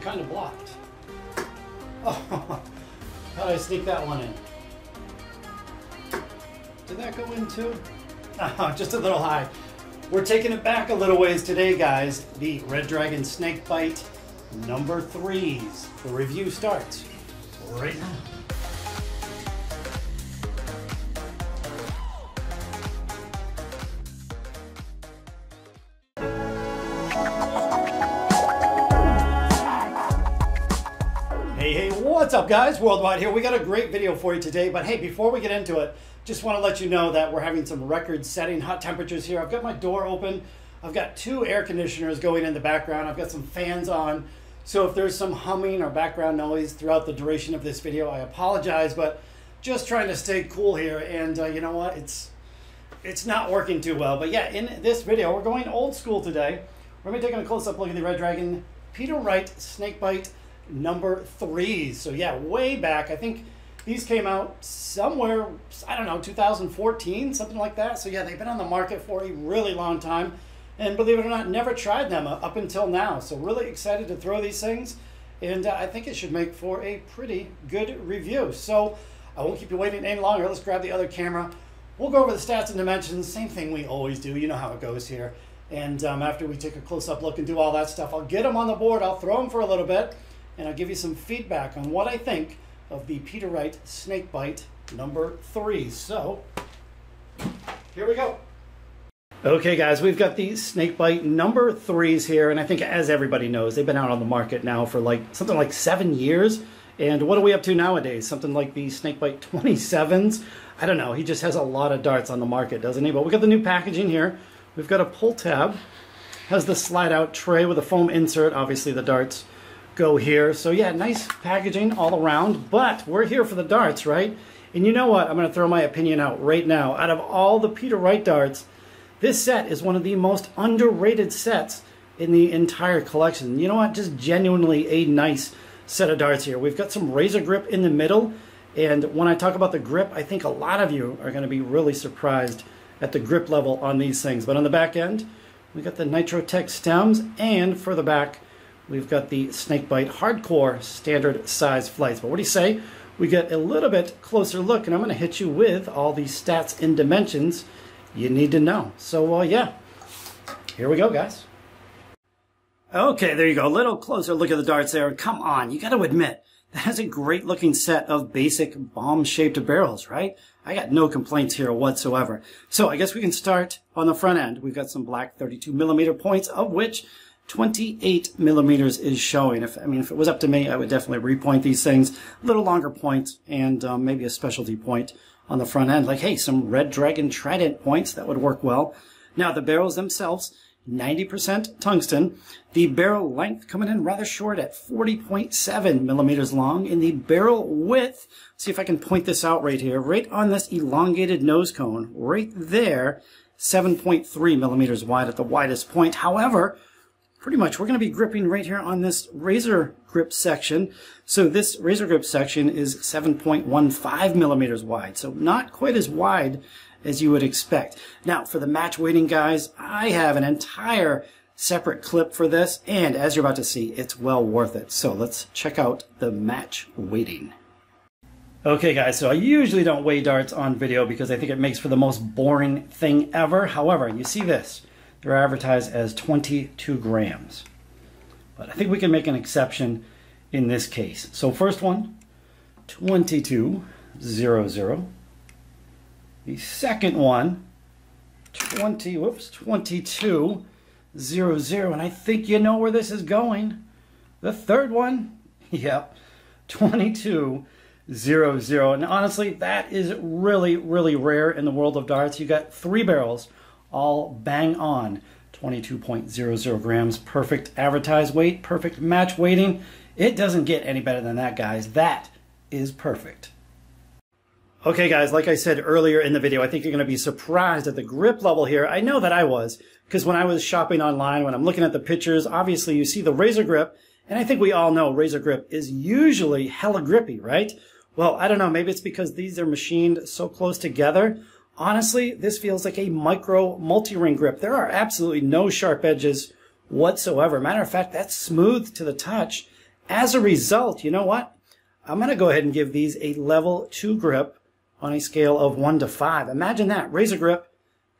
Kind of blocked. Oh, how did I sneak that one in? Did that go in too? Oh, just a little high. We're taking it back a little ways today, guys. The Red Dragon Snakebite number threes. The review starts right now. What's up guys? Worldwide here. We got a great video for you today, but hey, before we get into it, just want to let you know that we're having some record-setting hot temperatures here. I've got my door open. I've got two air conditioners going in the background. I've got some fans on. So if there's some humming or background noise throughout the duration of this video, I apologize, but just trying to stay cool here. And uh, you know what? It's it's not working too well. But yeah, in this video, we're going old school today. We're going to be taking a close-up look at the Red Dragon Peter Wright Snakebite number three. So yeah, way back. I think these came out somewhere, I don't know, 2014, something like that. So yeah, they've been on the market for a really long time. And believe it or not, never tried them up until now. So really excited to throw these things. And uh, I think it should make for a pretty good review. So I won't keep you waiting any longer. Let's grab the other camera. We'll go over the stats and dimensions. Same thing we always do. You know how it goes here. And um, after we take a close-up look and do all that stuff, I'll get them on the board. I'll throw them for a little bit. And I'll give you some feedback on what I think of the Peter Wright Snakebite number three. So, here we go. Okay, guys, we've got the Snakebite number threes here, and I think as everybody knows, they've been out on the market now for like something like seven years. And what are we up to nowadays? Something like the Snakebite 27s? I don't know. He just has a lot of darts on the market, doesn't he? But we got the new packaging here. We've got a pull tab. Has the slide out tray with a foam insert. Obviously, the darts go here. So yeah, nice packaging all around, but we're here for the darts, right? And you know what? I'm going to throw my opinion out right now. Out of all the Peter Wright darts, this set is one of the most underrated sets in the entire collection. You know what? Just genuinely a nice set of darts here. We've got some razor grip in the middle, and when I talk about the grip, I think a lot of you are going to be really surprised at the grip level on these things. But on the back end, we got the Nitrotech stems, and for the back, we've got the Snakebite Hardcore standard size flights. But what do you say? We get a little bit closer look, and I'm going to hit you with all these stats and dimensions you need to know. So, uh, yeah, here we go, guys. Okay, there you go. A little closer look at the darts there. Come on, you got to admit, that is a great looking set of basic bomb-shaped barrels, right? I got no complaints here whatsoever. So I guess we can start on the front end. We've got some black 32 millimeter points, of which 28 millimeters is showing. If I mean, if it was up to me, I would definitely repoint these things. A little longer point and um, maybe a specialty point on the front end. Like, hey, some Red Dragon Trident points, that would work well. Now, the barrels themselves, 90% tungsten. The barrel length coming in rather short at 40.7 millimeters long. And the barrel width, see if I can point this out right here, right on this elongated nose cone, right there, 7.3 millimeters wide at the widest point. However, pretty much we're going to be gripping right here on this razor grip section. So this razor grip section is 7.15 millimeters wide. So not quite as wide as you would expect. Now for the match weighting guys, I have an entire separate clip for this. And as you're about to see, it's well worth it. So let's check out the match weighting. Okay guys, so I usually don't weigh darts on video because I think it makes for the most boring thing ever. However, you see this. They're advertised as 22 grams. But I think we can make an exception in this case. So first one, 2200. The second one, 20, whoops, 2200. And I think you know where this is going. The third one, yep, 2200. And honestly, that is really, really rare in the world of darts. You got three barrels all bang on 22.00 grams. Perfect advertised weight, perfect match weighting. It doesn't get any better than that, guys. That is perfect. Okay, guys, like I said earlier in the video, I think you're going to be surprised at the grip level here. I know that I was, because when I was shopping online, when I'm looking at the pictures, obviously you see the razor grip, and I think we all know razor grip is usually hella grippy, right? Well, I don't know, maybe it's because these are machined so close together, Honestly, this feels like a micro multi-ring grip. There are absolutely no sharp edges whatsoever. Matter of fact, that's smooth to the touch as a result, you know what? I'm going to go ahead and give these a level 2 grip on a scale of 1 to 5. Imagine that, razor grip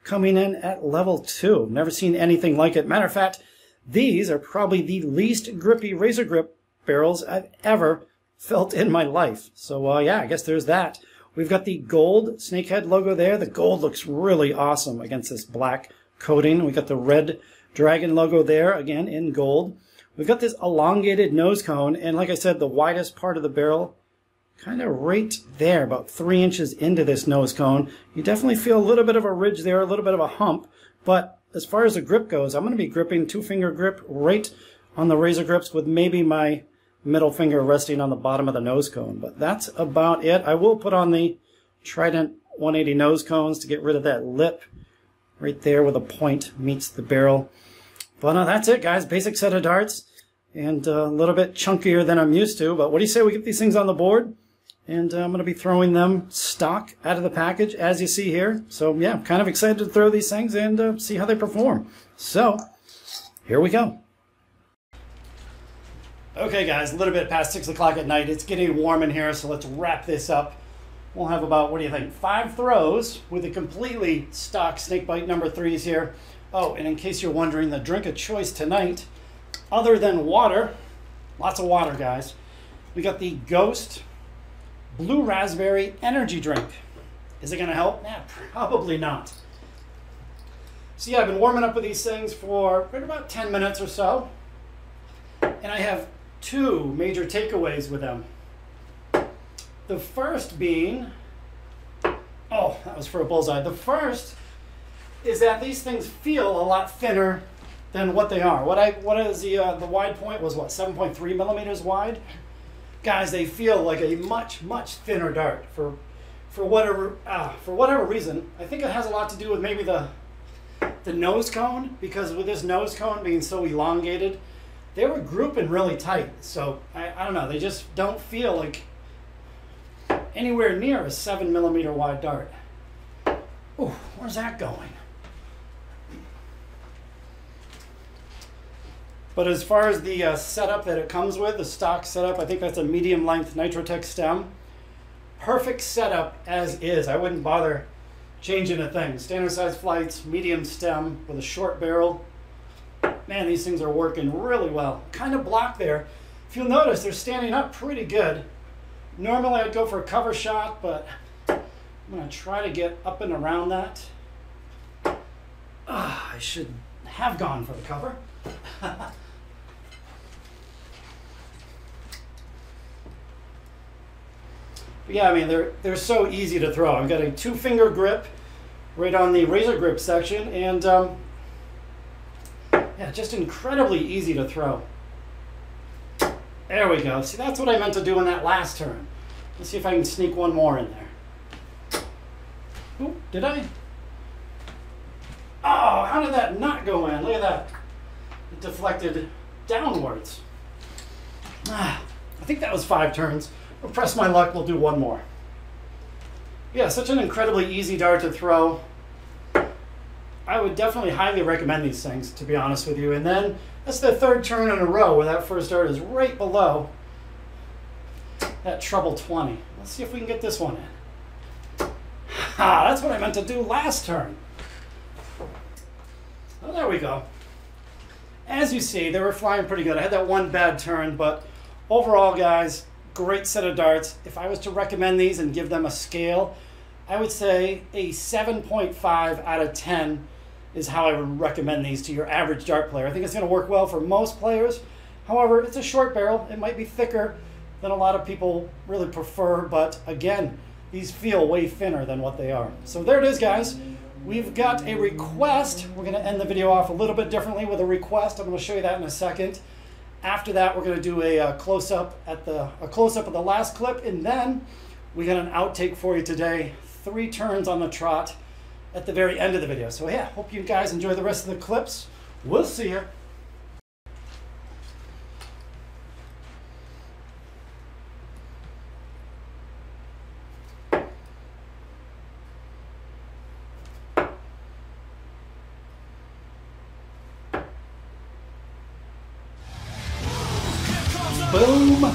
coming in at level 2. Never seen anything like it. Matter of fact, these are probably the least grippy razor grip barrels I've ever felt in my life. So uh, yeah, I guess there's that. We've got the gold snakehead logo there. The gold looks really awesome against this black coating. We've got the red dragon logo there, again in gold. We've got this elongated nose cone, and like I said, the widest part of the barrel, kind of right there, about three inches into this nose cone. You definitely feel a little bit of a ridge there, a little bit of a hump, but as far as the grip goes, I'm going to be gripping two-finger grip right on the razor grips with maybe my middle finger resting on the bottom of the nose cone. But that's about it. I will put on the Trident 180 nose cones to get rid of that lip right there where the point meets the barrel. But uh, that's it, guys. Basic set of darts and uh, a little bit chunkier than I'm used to. But what do you say we get these things on the board? And uh, I'm going to be throwing them stock out of the package, as you see here. So, yeah, kind of excited to throw these things and uh, see how they perform. So, here we go. Okay, guys, a little bit past 6 o'clock at night. It's getting warm in here, so let's wrap this up. We'll have about, what do you think, five throws with a completely stock snakebite number threes here. Oh, and in case you're wondering, the drink of choice tonight, other than water, lots of water, guys, we got the Ghost Blue Raspberry Energy Drink. Is it going to help? Yeah, probably not. So yeah, I've been warming up with these things for about 10 minutes or so. And I have two major takeaways with them. The first being, oh, that was for a bullseye. The first is that these things feel a lot thinner than what they are. What I what is the uh, the wide point was what 7.3 millimeters wide. Guys, they feel like a much much thinner dart for for whatever uh, for whatever reason. I think it has a lot to do with maybe the the nose cone because with this nose cone being so elongated, they were grouping really tight. So I, I don't know, they just don't feel like anywhere near a seven millimeter wide dart. Ooh, where's that going? But as far as the uh, setup that it comes with, the stock setup, I think that's a medium length Nitrotech stem. Perfect setup as is. I wouldn't bother changing a thing. Standard size flights, medium stem with a short barrel, man, these things are working really well. Kind of blocked there. If you'll notice, they're standing up pretty good. Normally I'd go for a cover shot, but I'm gonna try to get up and around that. Ah, I should have gone for the cover. yeah, I mean, they're, they're so easy to throw. I've got a two finger grip right on the razor grip section, and um, yeah, just incredibly easy to throw. There we go. See, that's what I meant to do in that last turn. Let's see if I can sneak one more in there. Oh, did I? Oh, how did that not go in? Look at that. It deflected downwards. Ah, I think that was five turns. We'll press my luck, we'll do one more. Yeah, such an incredibly easy dart to throw. I would definitely highly recommend these things, to be honest with you. And then that's the third turn in a row where that first dart is right below that treble 20. Let's see if we can get this one in. Ah, that's what I meant to do last turn. Oh, there we go. As you see, they were flying pretty good. I had that one bad turn, but overall, guys, great set of darts. If I was to recommend these and give them a scale, I would say a 7.5 out of 10 is how I would recommend these to your average dart player. I think it's going to work well for most players. However, it's a short barrel. It might be thicker than a lot of people really prefer, but again, these feel way thinner than what they are. So there it is, guys. We've got a request. We're going to end the video off a little bit differently with a request. I'm going to show you that in a second. After that, we're going to do a, a close-up at the a close-up of the last clip, and then we got an outtake for you today. Three turns on the trot at the very end of the video. So yeah, hope you guys enjoy the rest of the clips. We'll see you. Boom!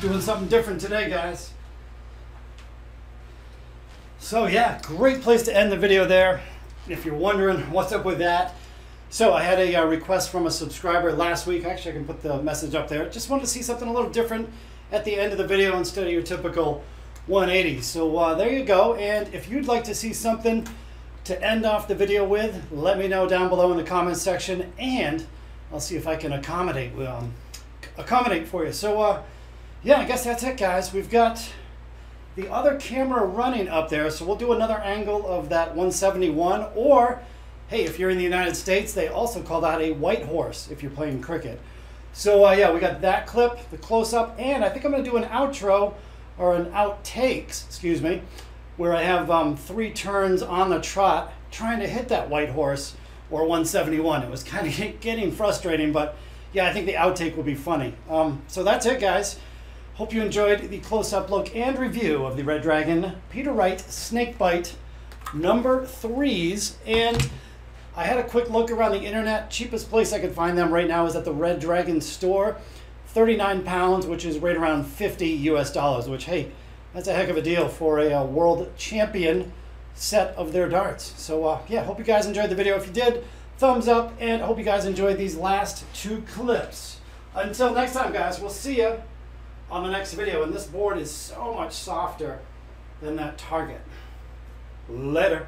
Doing something different today, guys. So yeah, great place to end the video there. If you're wondering what's up with that. So I had a uh, request from a subscriber last week. Actually, I can put the message up there. Just wanted to see something a little different at the end of the video instead of your typical 180. So uh, there you go. And if you'd like to see something to end off the video with, let me know down below in the comments section. And I'll see if I can accommodate um, accommodate for you. So uh, yeah, I guess that's it, guys. We've got the other camera running up there, so we'll do another angle of that 171. Or, hey, if you're in the United States, they also call that a white horse if you're playing cricket. So uh, yeah, we got that clip, the close-up, and I think I'm going to do an outro or an outtakes, excuse me, where I have um, three turns on the trot trying to hit that white horse or 171. It was kind of getting frustrating, but yeah, I think the outtake will be funny. Um, so that's it, guys. Hope you enjoyed the close-up look and review of the Red Dragon Peter Wright Snakebite number threes. And I had a quick look around the internet. Cheapest place I could find them right now is at the Red Dragon store. 39 pounds, which is right around 50 US dollars, which, hey, that's a heck of a deal for a, a uh, world champion set of their darts. So, uh, yeah, hope you guys enjoyed the video. If you did, thumbs up, and hope you guys enjoyed these last two clips. Until next time, guys, we'll see you on the next video. And this board is so much softer than that target. Later.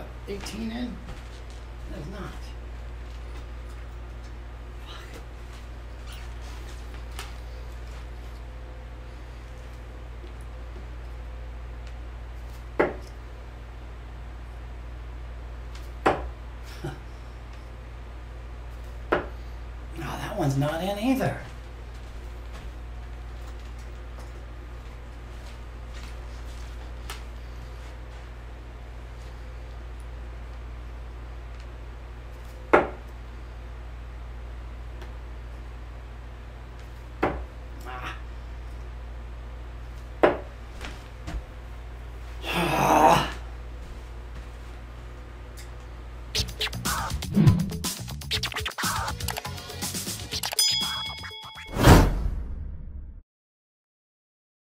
That 18 in? That's not. No, that one's not in either.